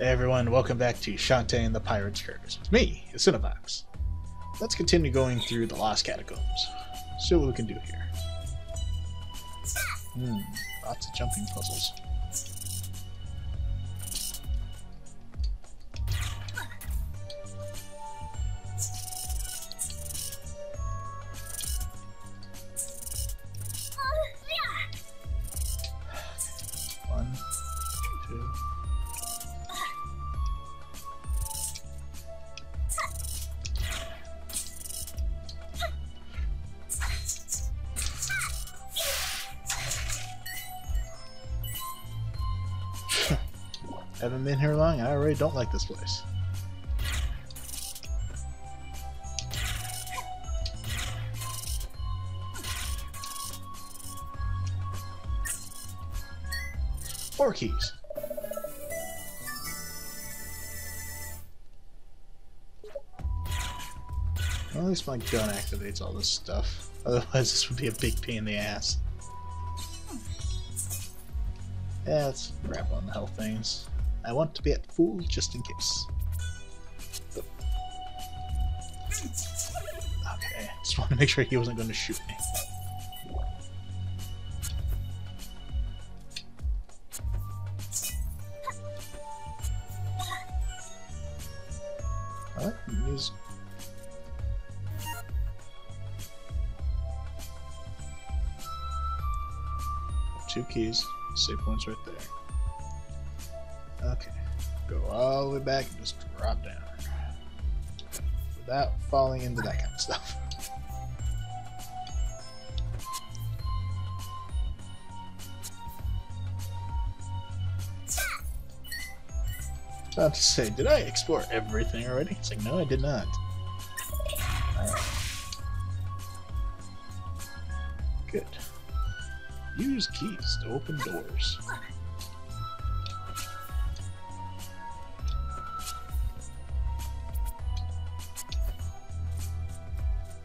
Hey everyone, welcome back to Shantae and the Pirate's Curse. It's me, Esunavox. Let's continue going through the Lost Catacombs. See what we can do here. Hmm, lots of jumping puzzles. Haven't been here long. and I already don't like this place. Four keys. Well, at least my gun activates all this stuff. Otherwise, this would be a big pain in the ass. Yeah, let's grab on the health things. I want to be at full just in case. Okay, just want to make sure he wasn't going to shoot me. Two keys, save points right there. Okay, go all the way back and just drop down. Without falling into that kind of stuff. About to say, did I explore everything already? It's like, no, I did not. Good. Use keys to open doors.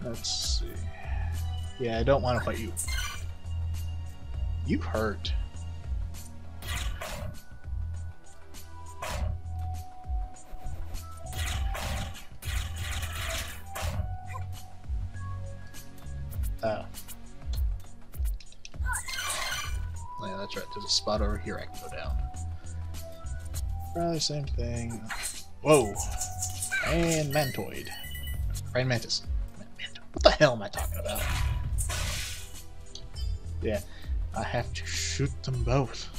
Let's see. Yeah, I don't want to fight you. You hurt. Uh. Oh. Yeah, that's right. There's a spot over here I can go down. Probably same thing. Whoa! And Mantoid. Praying Mantis. What the hell am I talking about? Yeah, I have to shoot them both.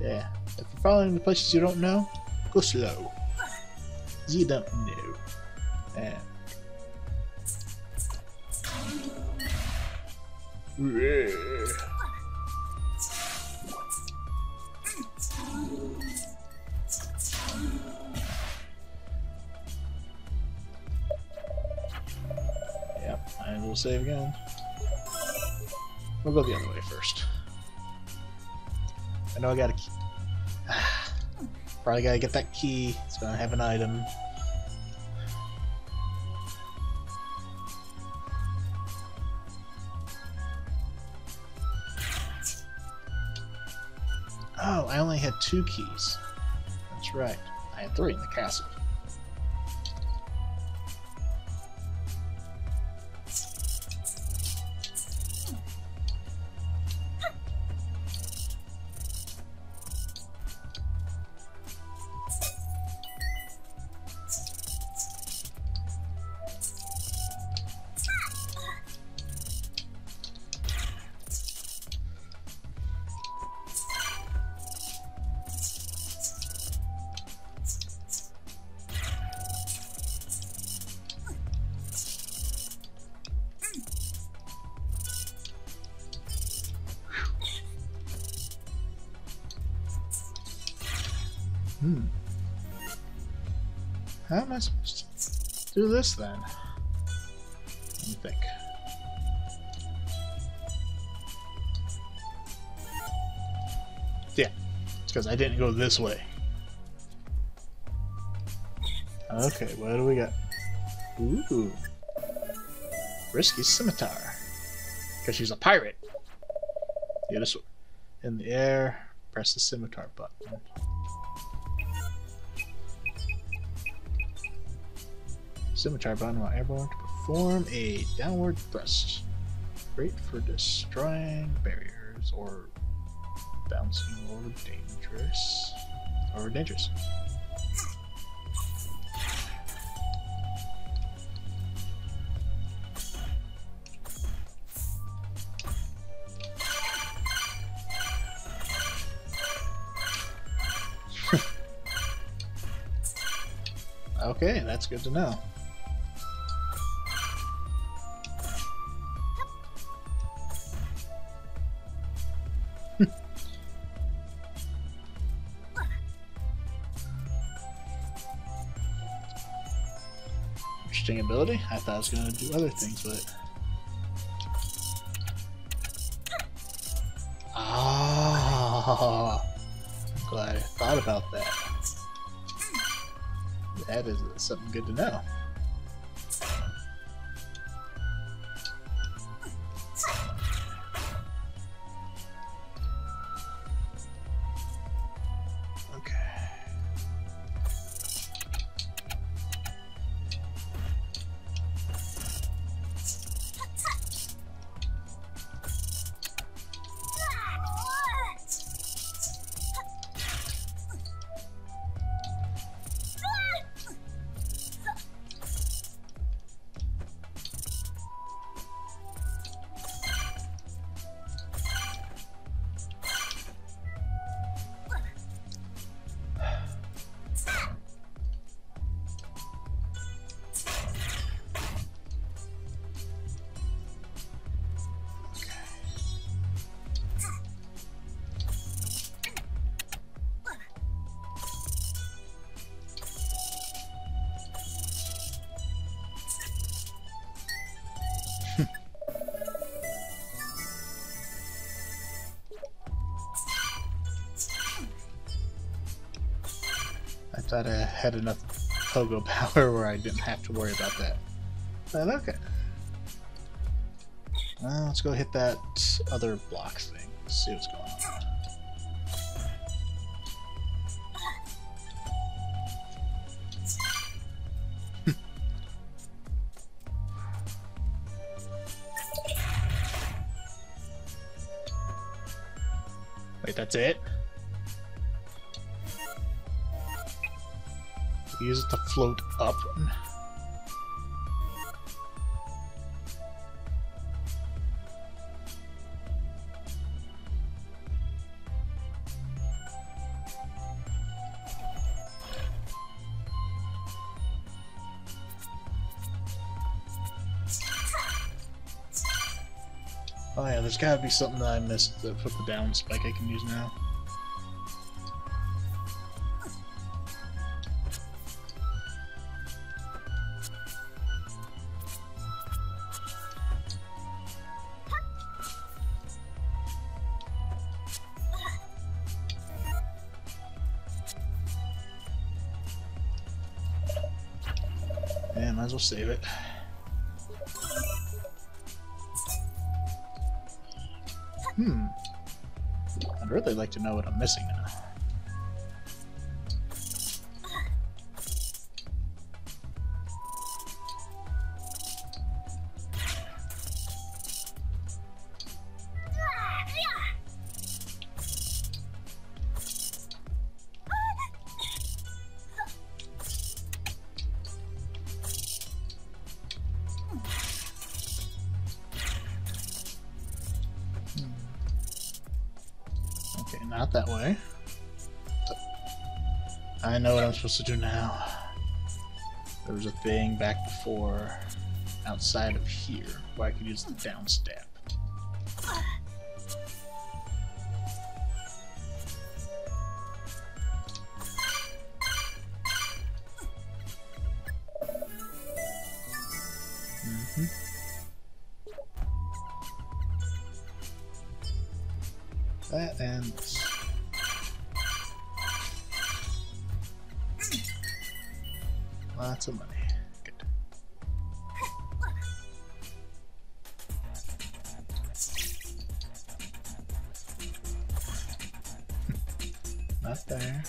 Yeah, if you're following the places you don't know, go slow. You don't know. Yeah. Yep, I will save again. We'll go the other way first. I know I gotta. Probably gotta get that key. It's gonna have an item. Oh, I only had two keys. That's right. I had three in the castle. Hmm. How am I supposed to do this then? Let me think. Yeah, it's because I didn't go this way. Okay, what do we got? Ooh. Risky scimitar. Because she's a pirate. Get a sword. In the air, press the scimitar button. Scimitar button while airborne to perform a downward thrust. Great for destroying barriers or bouncing or dangerous. Or dangerous. okay, that's good to know. Interesting ability. I thought I was going to do other things it. Ah, glad I thought about that. That is something good to know. Thought I had enough pogo power where I didn't have to worry about that. But okay. Well, let's go hit that other block thing. See what's going on. Wait, that's it? Use it to float up. Oh yeah, there's gotta be something that I missed that put the down spike I can use now. Might as well save it. Hmm. I'd really like to know what I'm missing now. Not that way. I know what I'm supposed to do now. There was a thing back before outside of here where I could use the down step. Mhm. That and of money. Not there.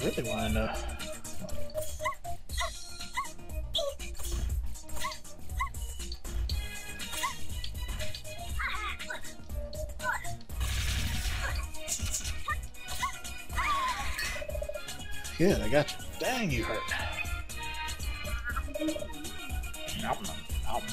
I really want to Good, I got you. Dang, you hurt. Nom, nom, nom.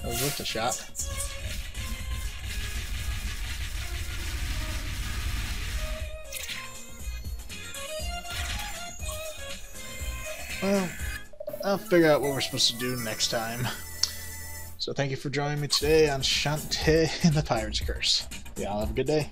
That was worth a shot. Well, I'll figure out what we're supposed to do next time. So thank you for joining me today on Shantae and the Pirate's Curse. Y'all have a good day.